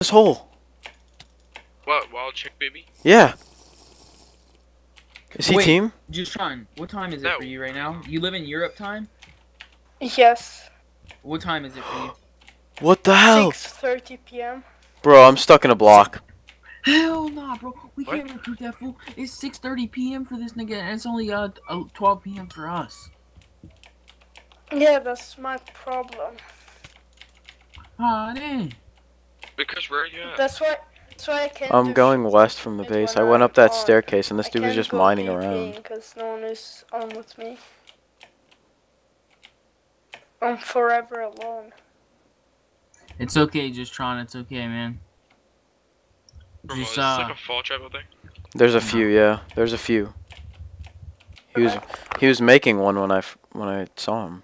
this hole. What, wild chick baby? Yeah. Is he Wait. team? Justron, what time is it No. for you right now? You live in Europe time? Yes. What time is it for you? What the hell? 6:30 p.m. Bro, I'm stuck in a block. Hell nah, bro. We What? can't recruit that fool. It's 6:30 p.m. for this nigga, and it's only uh uh, 12 p.m. for us. Yeah, that's my problem. Ah, dang. Because where are you at? That's why. That's why I can't. I'm going west from the base. I went up that on. staircase and this I dude was just go mining PvPing around. Because no one is on with me. I'm forever alone. It's okay, just Justron. It's okay, man. Bro, Just is this uh, like a fall trap out there? There's a few, yeah. There's a few. He was he was making one when I when I saw him.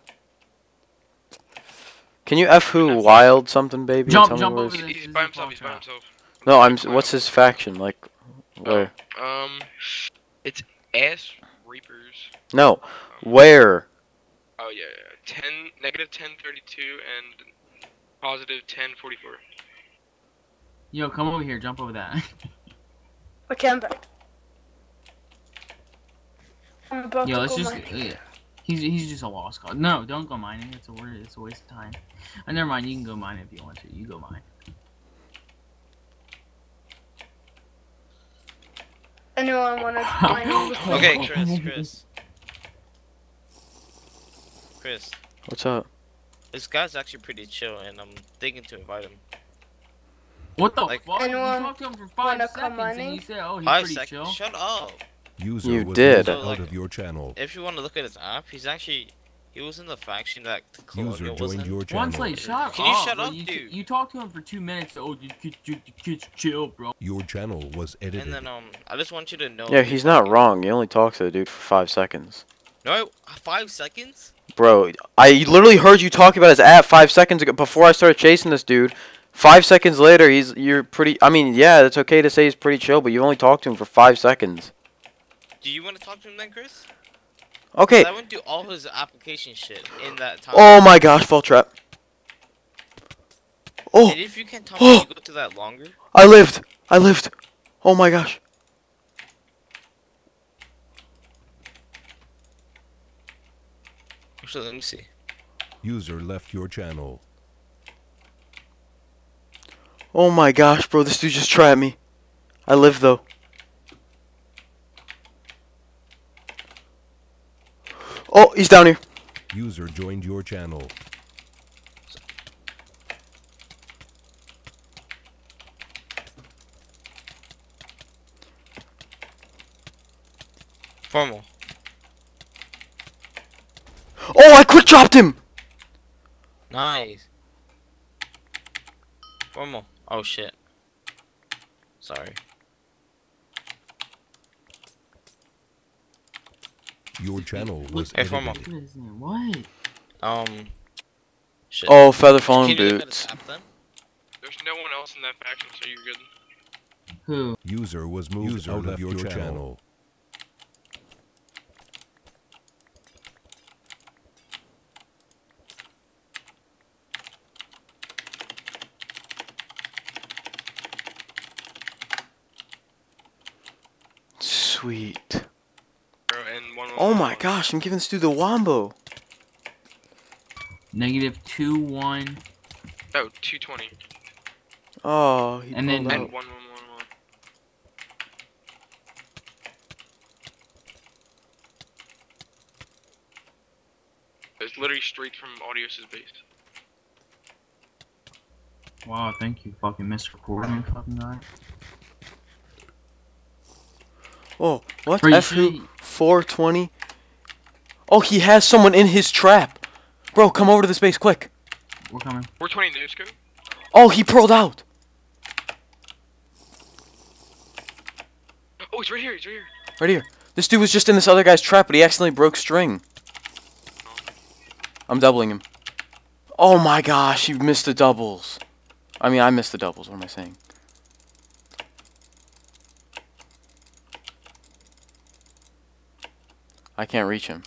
Can you f who wild something baby? Jump- tell jump over he's- this He's is by a himself, he's by himself. No, I'm. What's his faction like? Where? Um, it's ass reapers. No, where? Oh yeah, yeah. ten negative ten thirty two and positive ten forty four. Yo, come over here. Jump over that. Okay, I'm back. I'm about Yo, to let's go just. Yeah. He's he's just a lost cause. No, don't go mining. It's a. It's a waste of time. Uh, never mind. You can go mine if you want to. You go mine. Anyone want to mine? Okay, Oh, Chris, oh, Chris. Chris, What's up? this guy's actually pretty chill, and I'm thinking to invite him. What the Like- fuck? You Anyone talked to him for five seconds and mining? you said, "Oh, he's Five pretty seconds. chill." Shut up. User You did. moved So, out like- of your channel. If you want to look at his app, he's actually he was in the faction that the Colonial User was joined your channel. One slate, shut Can you up. shut up, you, dude? You talked to him for two minutes. Oh, you kid, you kid, chill, bro. Your channel was edited. And then um, I just want you to know. Yeah, he's not talking- wrong. You only talked to the dude for five seconds. No, five seconds. Bro, I literally heard you talk about his app five seconds ago before I started chasing this dude. Five seconds later, he's you're pretty. I mean, yeah, it's okay to say he's pretty chill, but you only talked to him for five seconds. Do you want to talk to him then, Chris? Okay. I went through all his application shit in that time. Oh my gosh, fall trap. Oh, And if you can tell me you go to that longer, I lived. I lived. Oh my gosh. actually, let me see. User left your channel. Oh my gosh, bro, this dude just trapped me. I live though. Oh, he's down here. User joined your channel. Formal. Oh, I quick dropped him. Nice. Formal. Oh shit. Sorry. Your channel was Hey, Formal. edited. What is it? What? Um. Shit. Oh, feather falling Can you look at boots. his app then? There's no one else in that faction, so you're good. Who? User was moved User out of your, your channel. channel. Sweet. Bro, and one. Oh my gosh, I'm giving this dude the wombo. Negative two one. Oh, 220. Oh, he And then- pulled And one, one, one, one. It's literally straight from Audios's base. Wow, thank you, fucking Mr. Recording, fucking guy. Oh, what? F who? should- 420? Oh, he has someone in his trap. Bro, come over to the space quick. We're coming. 420 no scope? Oh, he pearled out. Oh, he's right here, he's right here. Right here. This dude was just in this other guy's trap, but he accidentally broke string. I'm doubling him. Oh my gosh, he missed the doubles. I mean, I missed the doubles. What am I saying? I can't reach him.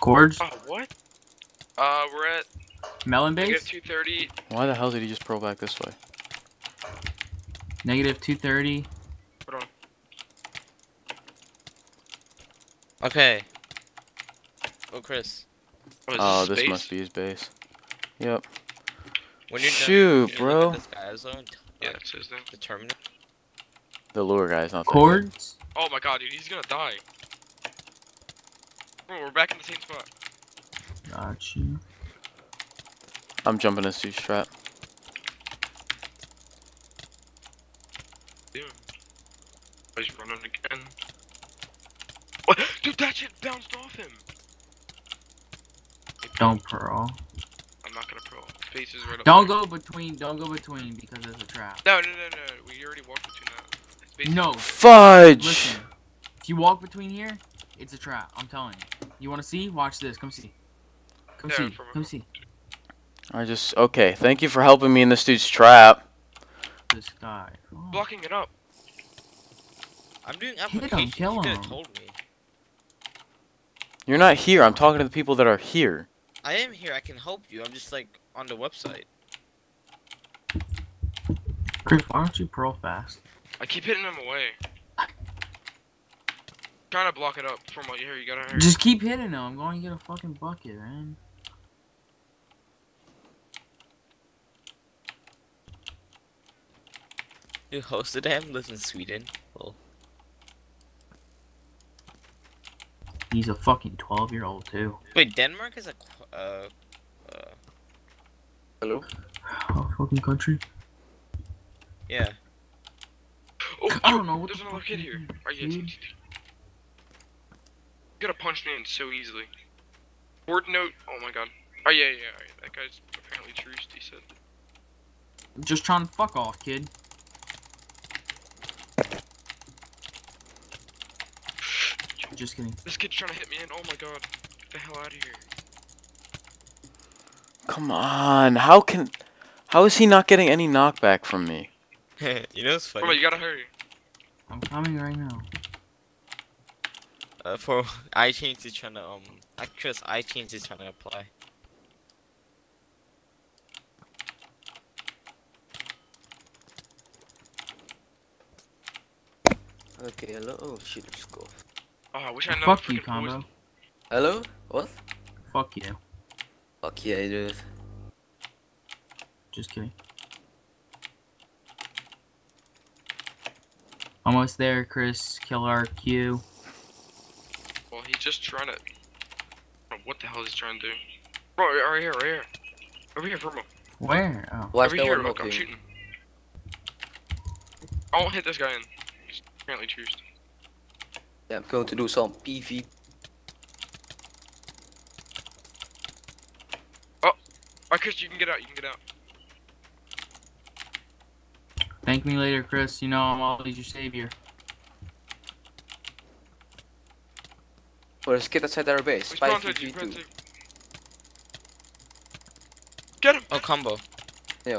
Coords? Oh, what? Uh, we're at Melon negative base. 230. Why the hell did he just pearl back this way? Negative two thirty. Hold on. Okay. Oh, Chris. Oh, is Oh, this this must be his base. Yep. When you're Shoot, done, bro. Look at this guy zone. Yeah, it says that. The terminal. The lure guy's not there. Coords. Oh my god, dude, he's gonna die. Bro, we're back in the same spot. Got you. I'm jumping this dude's trap. Damn. Oh, he's running again. What? Dude, that shit bounced off him. Don't pearl. I'm not gonna pearl. Space is right Don't there. go between. Don't go between because there's a trap. No, no, no, no. We already walked between that. Space is- No. Fudge! Listen. If you walk between here, it's a trap. I'm telling you. You want to see? Watch this. Come see. Come Yeah, see. Come see. I just okay. Thank you for helping me in this dude's trap. This guy. Oh. Blocking it up. I'm doing him, applications. kill you could him. have told me. You're not here. I'm talking to the people that are here. I am here. I can help you. I'm just like on the website. Chris, why don't you pearl fast? I keep hitting him away. Trying to block it up from what you hear. You gotta hurry. Just keep hitting him. I'm going to get a fucking bucket, man. You hosted him. Lives in Sweden. Well, He's a fucking 12 year old, too. wait, Denmark is a uh, uh, Hello? Oh, fucking country. yeah. Oh, I don't know what There's the another fuck kid here. Are you? Dude. You gotta punch me in so easily. Word note. Oh my god. Oh yeah, yeah. Alright. That guy's apparently truced. He said. Just trying to fuck off, kid. Just kidding. This kid's trying to hit me in. Oh my god. Get the hell out of here. Come on. How can? How is he not getting any knockback from me? you know it's Bro, funny. you gotta hurry. I'm coming right now. Uh, for iTunes is trying to um, actress iTunes is trying to apply. Okay, hello. Oh shit, I just go. Oh, I wish I know. Fuck you, combo. poison. Hello? What? Fuck you. Fuck yeah, dude. Just kidding. Almost there, Chris. Kill our Q. Well, he's just trying to. Bro, what the hell is he trying to do? Bro, right here, right here. Over here, Vermo. Where? Oh. Why is Over here, one look, I'm shooting. I won't hit this guy in. He's apparently truced. Yeah, I'm going to do some PV. Alright, oh, Chris, you can get out. You can get out. Thank me later, Chris. You know I'm always your savior. Oh, there's a kid outside our base. He's 5 planted you, 2 planted. Get him! Oh, combo. Yeah.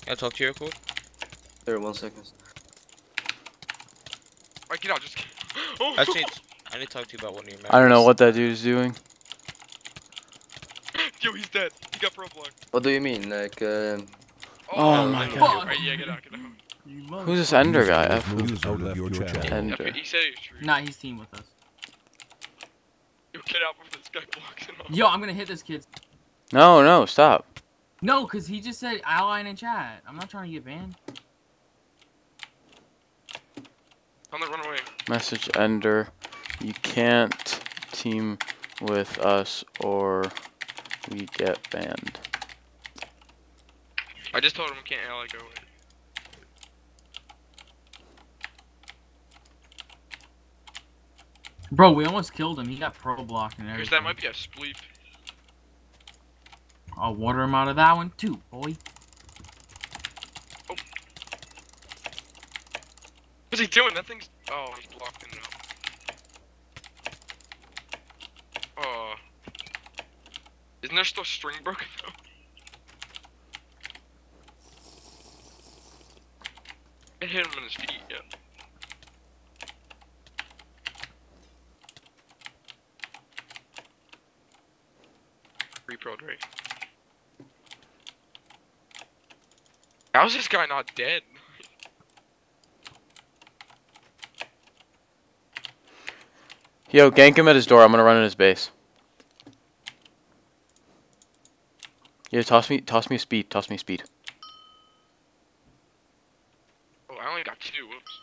Can I talk to you real quick? There, one second. Alright, get out. Just. Oh, Actually, I need to talk to you about one of your members. I don't know what that dude is doing. Yo, he's dead. He got pro blocked. What do you mean? Like, um, Oh my okay. God. Alright, yeah, get out, get out. Who's this Ender guy? User F? moved out of your channel. Ender. Yeah, he said he was true. Nah, he's team with us. Yo, get out before this guy blocks him off. Yo, I'm gonna hit this kid. No, no, stop. No, cause he just said ally in chat. I'm not trying to get banned. Tell him to run away. Message Ender. You can't team with us or we get banned. I just told him we can't ally go away. Bro, we almost killed him. He got pro blocked and everything. that might be a spleef. I'll water him out of that one too, boy. What's he doing? That thing's. Oh, he's blocking in now. Oh. Isn't there still string broken though? I hit him in his feet, yeah. How's this guy not dead? Yo, gank him at his door. I'm gonna run in his base. Yeah, toss me, toss me a speed. Toss me a speed. Oh, I only got two. Whoops.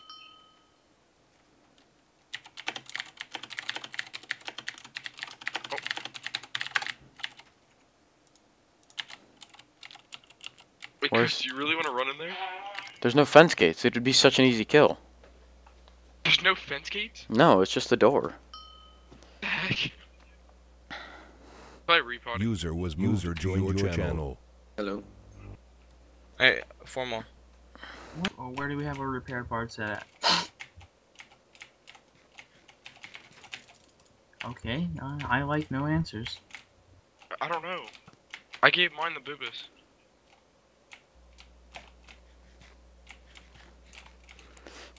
Wait, Where's- Chris, do you really want to run in there? There's no fence gates. It would be such an easy kill. There's no fence gates? No, it's just the door. What the heck? By repotting. User was moved User joined your your channel. Hello. Hey, four more. What, oh, where do we have our repaired parts at? Okay, uh, I like no answers. I don't know. I gave mine the boobas.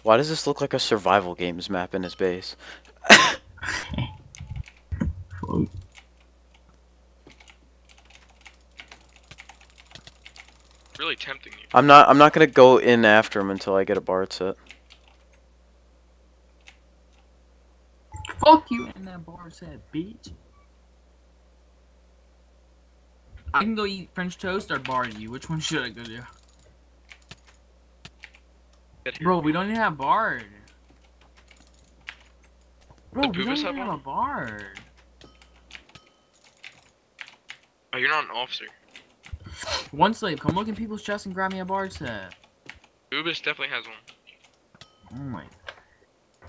Why does this look like a survival games map in his base? Really tempting you. I'm not. I'm not gonna go in after him until I get a bard set. Fuck you and that bar set, bitch. I can go eat French toast or bar you. Which one should I go do? Bro, we don't even have bard. Bro, we don't even have a bard. Oh, you're not an officer. One slave, come look in people's chests and grab me a bard set. Boobas definitely has one. Oh my.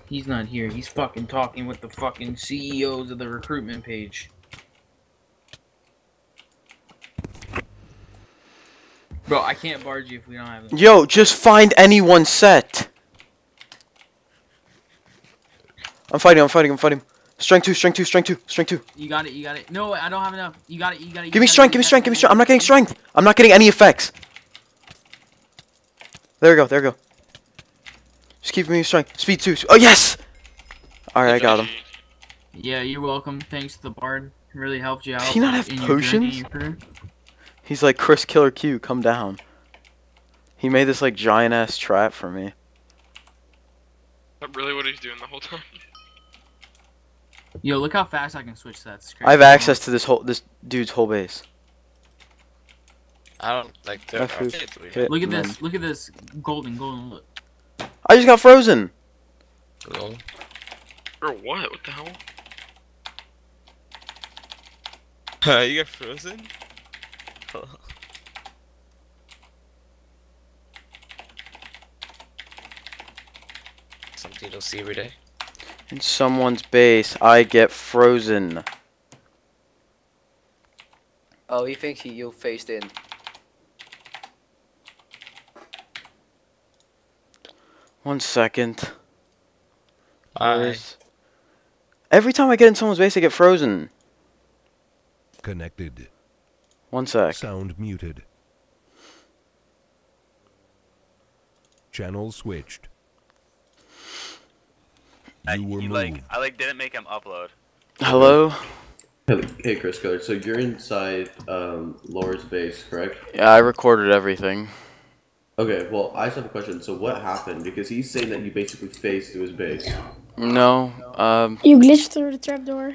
He's not here. He's fucking talking with the fucking CEOs of the recruitment page. Bro, I can't barge you if we don't have. Yo, just find anyone set. I'm fighting. I'm fighting. I'm fighting. Strength two. Strength two. Strength two. Strength two. You got it, you got it. No, I don't have enough. You got it, you got it. Give me strength. Give me strength. Give me strength. I'm not getting strength. I'm not getting any effects. There we go. There we go. Just keep me strength. Speed two. Oh yes. All right, I got him. Yeah, you're welcome. Thanks to the bard. Really helped you out. Does he not have in your journey, potions? Your career. He's like Chris Killer Q. Come down. He made this like giant ass trap for me. That really what he's doing the whole time. Yo, look how fast I can switch sets. I have access to this whole this dude's whole base. I don't like the. F who? Okay, Hit Look at and this. Look at this. Golden, golden. Look. I just got frozen. Lol. Or what? What the hell? you got frozen? Something you'll see every day. In someone's base, I get frozen. Oh, he thinks he you faced in. One second. Bye. Where's- Every time I get in someone's base, I get frozen. Connected. One sec. Sound muted. Channel switched. I, You were you, like. I like didn't make him upload. Hello? Hey, hey, Chris Killer. So you're inside um, Laura's base, correct? Yeah, I recorded everything. Okay. Well, I just have a question. So what happened? Because he's saying that you basically phased to his base. No, um, You glitched through the trapdoor.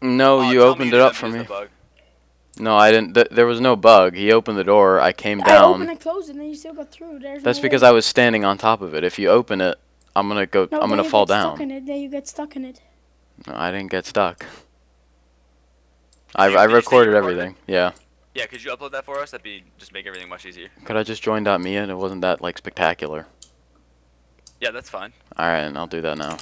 no, Oh, you opened it up didn't for use me. The bug. No, I didn't. Th- there was no bug. He opened the door. I came I opened down. and closed it, and then you still got through. There's That's no because way. I was standing on top of it. If you open it, I'm gonna go. No, I'm gonna you fall get Stuck down. in it, then you get stuck in it. No, I didn't get stuck. I, you- I did you say you recorded recorded everything. Yeah. Yeah, could you upload that for us? That'd be just make everything much easier. Could I just join .me and it wasn't that like spectacular? Yeah, that's fine. All right, and I'll do that now.